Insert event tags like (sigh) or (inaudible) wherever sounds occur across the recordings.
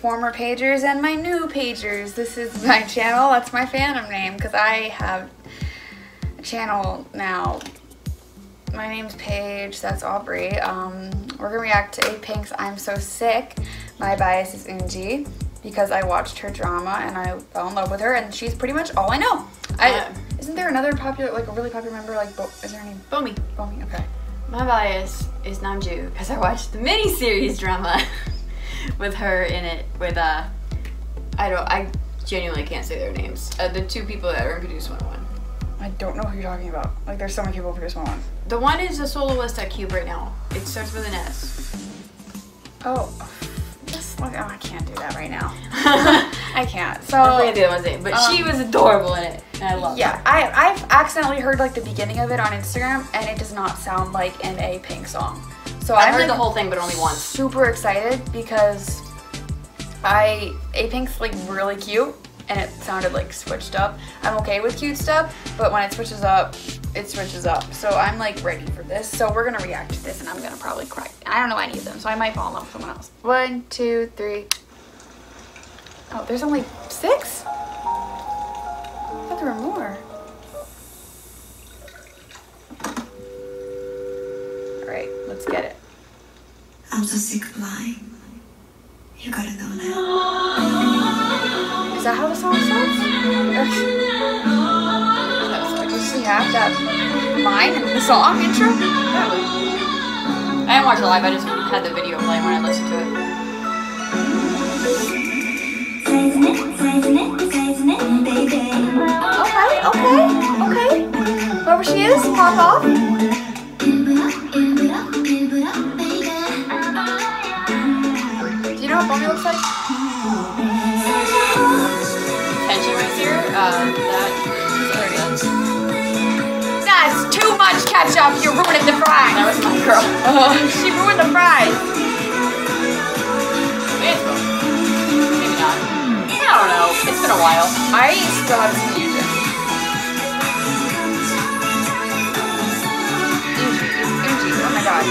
former pagers and my new pagers. This is my channel. That's my fandom name because I have a channel now. My name's Paige. That's Aubrey. Um, we're gonna react to Apink's "I'm So Sick." My bias is Eunji because I watched her drama and I fell in love with her, and she's pretty much all I know. I Yeah. isn't there another popular, like a really popular member, like Bo- is there any Bomi. Bomi? Okay. My bias is Namjoo because I watched the miniseries drama (laughs) with her in it. With uh, I don't, I genuinely can't say their names. Uh, the two people that are in Produce 101. I don't know who you're talking about. Like, there's so many people for this one. The one is a soloist at Cube right now. It starts with an S. Oh, just look. Oh, I can't do that right now. I (laughs) I can't. So the other one's name, but she um, was adorable in it, and I love it. yeah, her. I I've accidentally heard like the beginning of it on Instagram, and it does not sound like an Apink song. So I I'm heard like, the whole thing, but only once. super excited because I Apink's like really cute, and it sounded like switched up. I'm okay with cute stuff, but when it switches up, it switches up. So I'm like ready for this. So we're gonna react to this, and I'm gonna probably cry. I don't know any of them, so I might fall in love with someone else. One, two, three. Oh, there's only six. I thought there were more. All right, let's get it. I'm so sick of lying. You gotta know now. Is that how the song starts? (laughs) Does she have that line in the song intro? I didn't watch it live. I just had the video playing when I listened to it. Okay, okay, okay. Whoever she is, pop off. Looks like? Tension right here. Uh, that. That's too much ketchup. You're ruining the fries. That was my girl. Oh, (laughs) she ruined the fries. Maybe it's. Maybe not. I don't know. It's been a while. I still seen Yujin. Yuji, oh my god.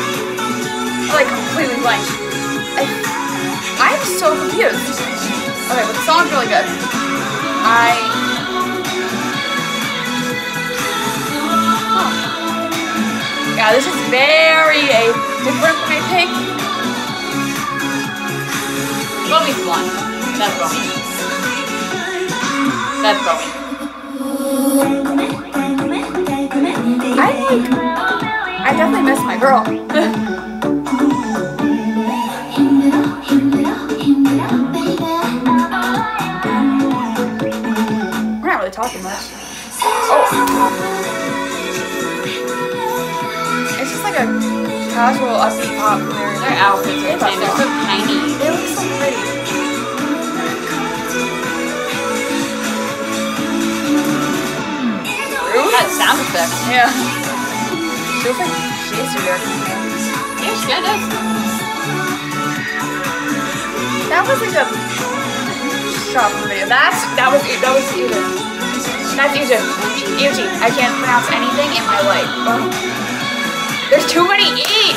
I like completely blank. I, so confused. Okay, but the song's really good. I. Huh. Yeah, this is very a different from I think. Bomi's blonde. That's Bomi. That's Bomi. I like. I definitely miss my girl. (laughs) It's just like a casual upbeat pop. Their outfits are insane. They're so tiny. They look so pretty. That sound effect. Yeah. She looks like she there. Yeah, she kinda does. That was like a shop video. That's that was that was Eden. That's Eden. Yuji. I can't pronounce anything in my life. Ugh. There's too many E's.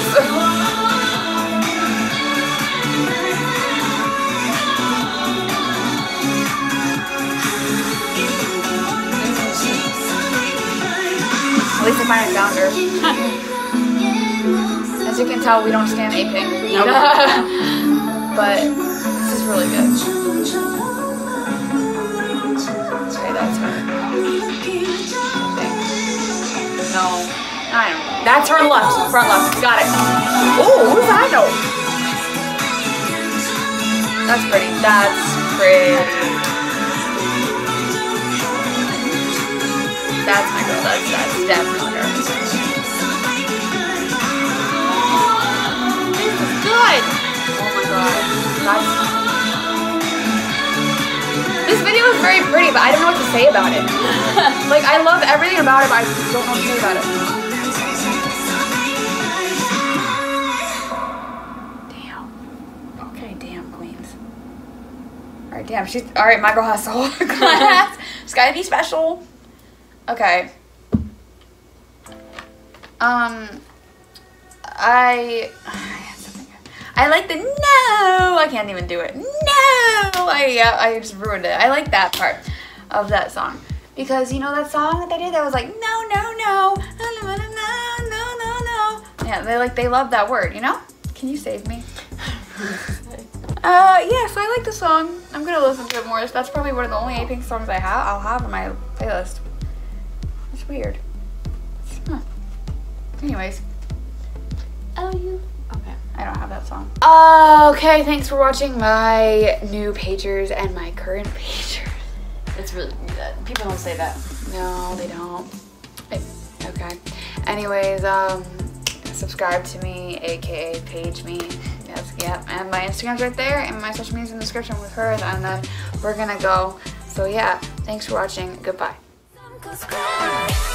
At least I finally found her. (laughs) As you can tell, we don't stand Apink. Nope. (laughs) but this is really good. Okay, that's her. No, I don't know. That's her left, front left. Got it. Oh, who's that note? That's pretty. That's pretty. That's my girl. That's that's definitely her. This is good. Oh my god. That's... very pretty, but I don't know what to say about it. (laughs) like I love everything about it, but I don't know what to say about it. Damn. Okay, damn, Queens. Alright, damn, she's alright, my girl has her (laughs) glass. She's gotta be special. Okay. Um I I like the no. I can't even do it. No. I yeah, I just ruined it. I like that part of that song because you know that song that they did that was like no no no no no no no. no no Yeah, they like they love that word. You know? Can you save me? (laughs) Uh, yeah, so I like the song. I'm gonna listen to it more. That's probably one of the only Apink songs I have. I'll have on my playlist. It's weird. Huh. Anyways. Oh, you. Okay. I don't have that song. Uh, okay, thanks for watching my new pagers and my current (laughs) pagers. It's really uh, people don't say that. No, they don't. I- okay. Anyways, um, subscribe to me, aka page me. Yes, yep. And my Instagram's right there, and my social media's in the description with hers, and then we're gonna go. So yeah, thanks for watching. Goodbye. Cause cry.